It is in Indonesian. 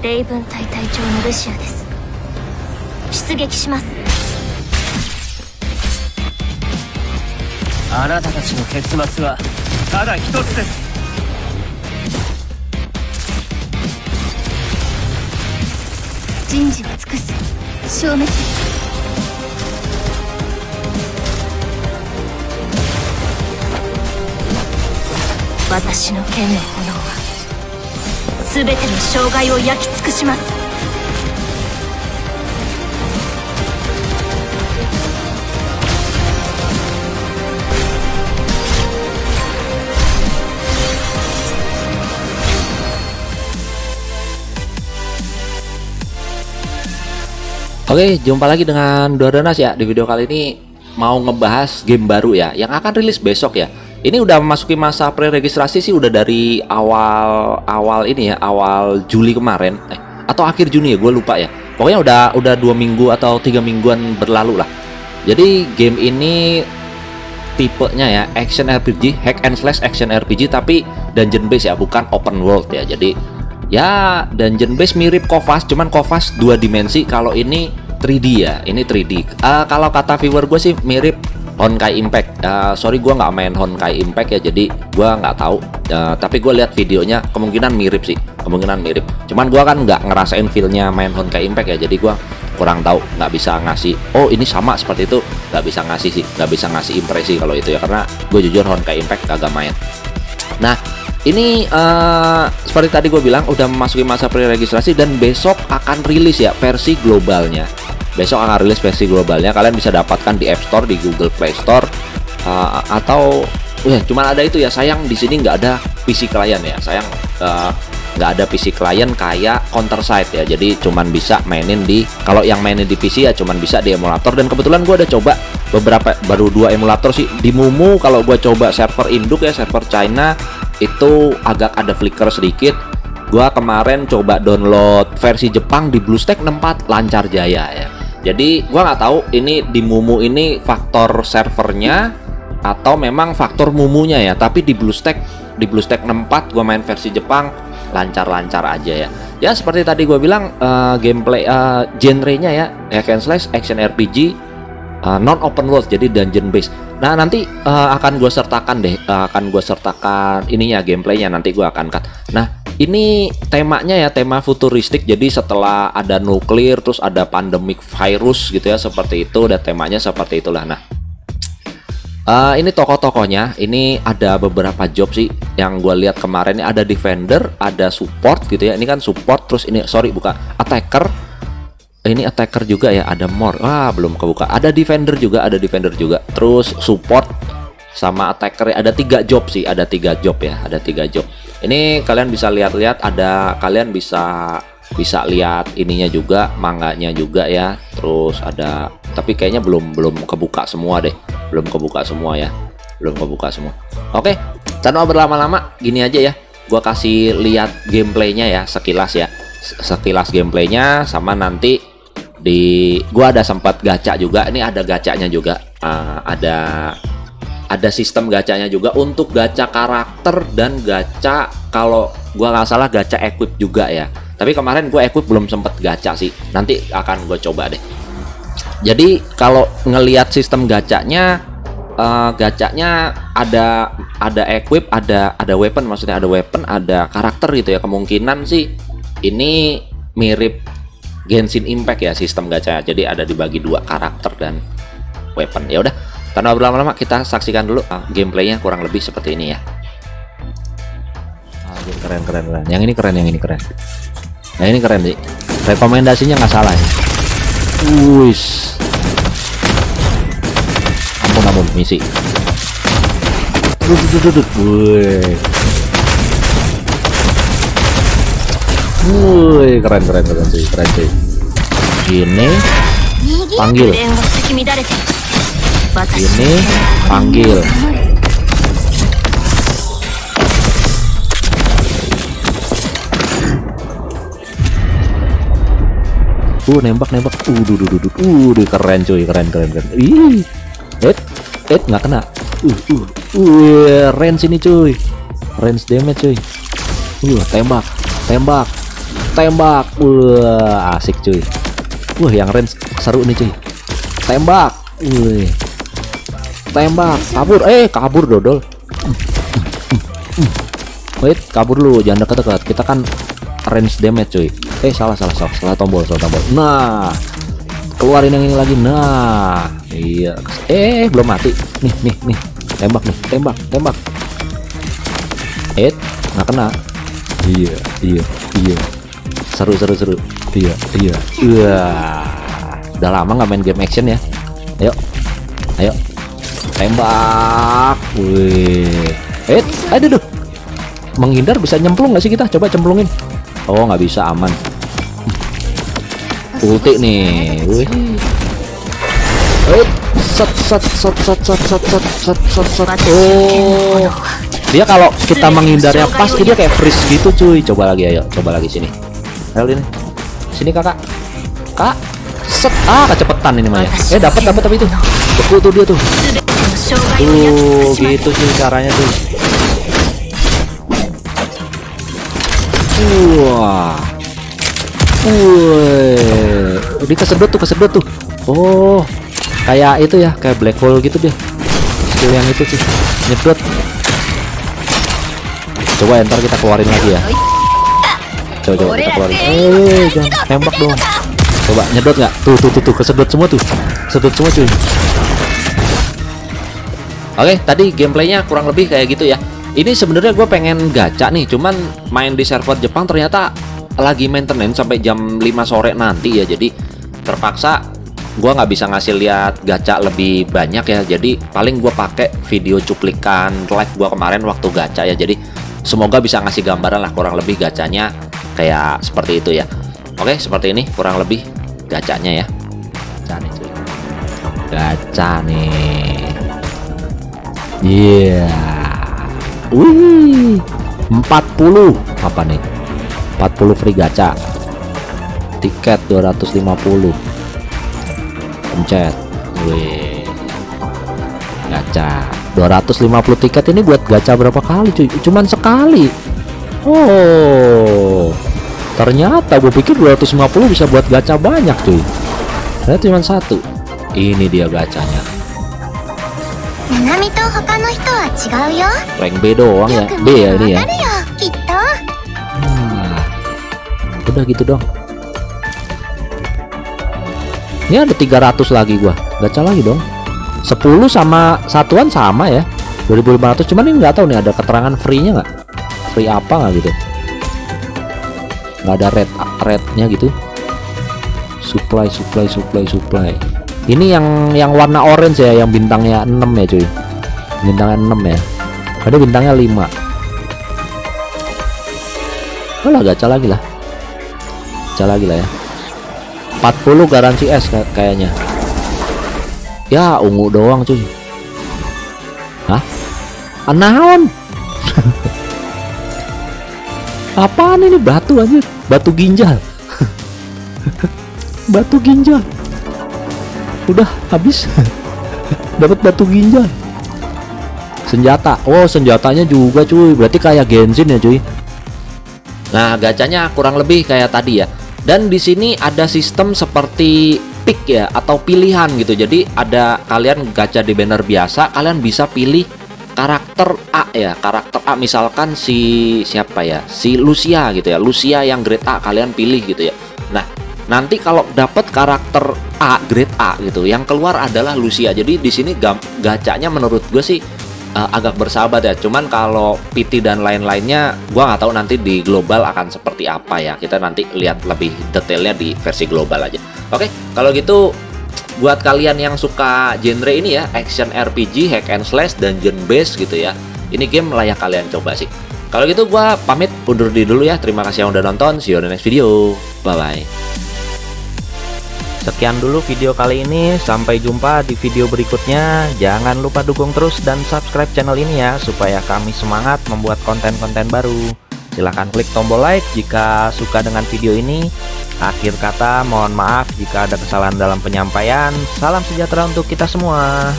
レイブン隊隊長のルシアです。出撃します。あなたたちの結末はただ一つです。人事を尽くす。消滅。私の剣の炎。は全ての障害を焼き尽くします「Oke, jumpa lagi dengan Doranas ya. Di video kali ini mau ngebahas game baru ya yang akan rilis besok ya. Ini udah memasuki masa pre-registrasi sih udah dari awal awal ini ya, awal Juli kemarin. Eh, atau akhir Juni ya, gue lupa ya. Pokoknya udah udah dua minggu atau tiga mingguan berlalu lah. Jadi game ini tipenya ya action RPG, hack and slash action RPG tapi dungeon base ya, bukan open world ya. Jadi ya dungeon base mirip Kovas, cuman Kovas dua dimensi. Kalau ini 3D ya, ini 3D. Uh, kalau kata viewer gue sih mirip Honkai Impact. Uh, sorry gue nggak main Honkai Impact ya, jadi gue nggak tahu. Uh, tapi gue lihat videonya kemungkinan mirip sih, kemungkinan mirip. Cuman gue kan nggak ngerasain feelnya main Honkai Impact ya, jadi gue kurang tahu, nggak bisa ngasih. Oh ini sama seperti itu, nggak bisa ngasih sih, nggak bisa ngasih impresi kalau itu ya, karena gue jujur Honkai Impact kagak main. Nah ini uh, seperti tadi gue bilang udah memasuki masa pre-registrasi dan besok akan rilis ya versi globalnya besok akan rilis versi globalnya. Kalian bisa dapatkan di App Store di Google Play Store. Uh, atau ya cuma ada itu ya sayang di sini nggak ada PC klien ya. Sayang uh, nggak ada PC klien kayak Counter Site ya. Jadi cuman bisa mainin di kalau yang mainin di PC ya cuman bisa di emulator. Dan kebetulan gue udah coba beberapa baru dua emulator sih. Di Mumu kalau gue coba server induk ya server China itu agak ada flicker sedikit. Gua kemarin coba download versi Jepang di BlueStack 64 lancar jaya ya jadi gua nggak tahu ini di Mumu ini faktor servernya atau memang faktor Mumunya ya. Tapi di BlueStack di BlueStack 64 gua main versi Jepang lancar-lancar aja ya. Ya seperti tadi gua bilang uh, gameplay uh, genrenya ya hack and slash action RPG uh, eh, non open world jadi dungeon base. Nah nanti uh, akan gue sertakan deh, uh, akan gue sertakan ininya gameplaynya nanti gue akan cut. Nah ini temanya ya tema futuristik. Jadi setelah ada nuklir terus ada pandemic virus gitu ya seperti itu dan temanya seperti itulah. Nah uh, ini tokoh-tokohnya. Ini ada beberapa job sih yang gue lihat kemarin. Ini ada defender ada support gitu ya. Ini kan support terus ini sorry bukan attacker. Ini attacker juga ya ada more. Ah belum kebuka. Ada defender juga ada defender juga. Terus support sama attacker. Ada tiga job sih ada tiga job ya ada tiga job ini kalian bisa lihat-lihat ada kalian bisa bisa lihat ininya juga mangganya juga ya. Terus ada tapi kayaknya belum belum kebuka semua deh. Belum kebuka semua ya. Belum kebuka semua. Oke tanpa berlama-lama gini aja ya. Gua kasih lihat gameplaynya ya sekilas ya. Sekilas gameplaynya sama nanti di gua ada sempat gacha juga. Ini ada gacanya juga. Uh, ada ada sistem gacanya juga untuk gacha karakter dan gacha kalau gua nggak salah gacha equip juga ya. Tapi kemarin gue equip belum sempet gacha sih. Nanti akan gue coba deh. Jadi kalau ngelihat sistem gacanya uh, gacanya ada ada equip ada ada weapon maksudnya ada weapon ada karakter gitu ya. Kemungkinan sih ini mirip Genshin Impact ya sistem gacha jadi ada dibagi dua karakter dan weapon. Ya udah tanpa berlama-lama kita saksikan dulu uh, gameplaynya kurang lebih seperti ini ya. Ah, keren keren keren. Yang ini keren, yang ini keren. Nah ini keren sih. Rekomendasinya nggak salah ya. Wis. Ampun ampun misi. Wih, keren keren keren sih, keren sih. Ini panggil ini panggil. Uh nembak nembak. Uh duh duh duh uh keren cuy keren keren keren. Ih eh eh nggak kena. Uh uh uh range ini cuy. Range damage cuy. Uh tembak tembak tembak. Wah asik cuy. Wah yang range seru nih cuy. Tembak. Wih tembak. Kabur. Eh kabur dodol. Wait kabur lu. Jangan deket-deket. Kita kan range damage cuy. Eh salah salah salah. Salah tombol salah tombol. Nah. Keluarin yang ini lagi. Nah. Iya. Eh belum mati. Nih nih nih. Tembak nih. Tembak tembak. Eh nggak kena. Iya iya iya. Seru seru seru. Iya iya. Iya udah lama nggak main game action ya. Ayo. Ayo tembak. Wih. Eh aduh duh. Menghindar bisa nyemplung nggak sih kita? Coba cemplungin. Oh nggak bisa aman. Ulti nih. Wih. Eh set set set set set set set set set set. Oh. Dia kalau kita menghindarnya pas dia kayak freeze gitu cuy. Coba lagi ayo. Coba lagi sini. Ayo ini sini kakak. Kak. Set. Ah kecepetan ini mah ya eh dapat dapat tapi itu. Beku tuh dia tuh. Tuh, gitu sih caranya tuh. Wah. Wih. Ini kesedot tuh, kesedot tuh. Oh. Kayak itu ya, kayak black hole gitu dia. Skill yang itu sih. Nyedot. Coba ya, ntar kita keluarin lagi ya. Coba coba kita keluarin. Eh, jangan tembak dong. Coba nyedot nggak? Tuh tuh tuh tuh kesedot semua tuh. Kesedot semua cuy. Oke, tadi gameplaynya kurang lebih kayak gitu ya. Ini sebenarnya gue pengen gacha nih, cuman main di server Jepang ternyata lagi maintenance sampai jam 5 sore nanti ya. Jadi terpaksa gue nggak bisa ngasih lihat gacha lebih banyak ya. Jadi paling gue pakai video cuplikan live gue kemarin waktu gacha ya. Jadi semoga bisa ngasih gambaran lah kurang lebih gacanya kayak seperti itu ya. Oke, seperti ini kurang lebih gacanya ya. Gacha nih. Gacha nih. Iya. Wih. 40 apa nih? 40 free gacha. Tiket 250. Pencet. Wih. Gacha. 250 tiket ini buat gacha berapa kali cuy? Cuman sekali. Oh. Ternyata gue pikir 250 bisa buat gacha banyak cuy. Ternyata cuma satu. Ini dia gacanya. Rank B doang ya B ya ini ya hmm. Udah gitu dong. Ini ada 300 lagi gua. Gacha lagi dong. 10 sama satuan sama ya. 2500 cuman ini nggak tahu nih ada keterangan free nya nggak? Free apa nggak gitu? Nggak ada red rednya gitu. Supply supply supply supply. Ini yang yang warna orange ya, yang bintangnya 6 ya cuy. Bintangnya 6 ya. Ada bintangnya 5. Oh lah lagi lah Gacha lagi lah ya 40 garansi S kay- kayaknya Ya ungu doang cuy Hah? Anaon? Apaan ini batu anjir? Batu ginjal Batu ginjal Udah habis Dapat batu ginjal Senjata Oh senjatanya juga cuy Berarti kayak Genshin ya cuy Nah, gacanya kurang lebih kayak tadi ya. Dan di sini ada sistem seperti pick ya atau pilihan gitu. Jadi ada kalian gacha di banner biasa, kalian bisa pilih karakter A ya. Karakter A misalkan si siapa ya? Si Lucia gitu ya. Lucia yang grade A kalian pilih gitu ya. Nah, nanti kalau dapat karakter A grade A gitu, yang keluar adalah Lucia. Jadi di sini gacanya menurut gue sih uh, agak bersahabat ya. Cuman kalau PT dan lain-lainnya, gua nggak tahu nanti di global akan seperti apa ya. Kita nanti lihat lebih detailnya di versi global aja. Oke, kalau gitu buat kalian yang suka genre ini ya, action RPG, hack and slash, dungeon base gitu ya. Ini game layak kalian coba sih. Kalau gitu gua pamit undur diri dulu ya. Terima kasih yang udah nonton. See you on the next video. Bye bye. Sekian dulu video kali ini, sampai jumpa di video berikutnya. Jangan lupa dukung terus dan subscribe channel ini ya, supaya kami semangat membuat konten-konten baru. Silahkan klik tombol like jika suka dengan video ini. Akhir kata, mohon maaf jika ada kesalahan dalam penyampaian. Salam sejahtera untuk kita semua.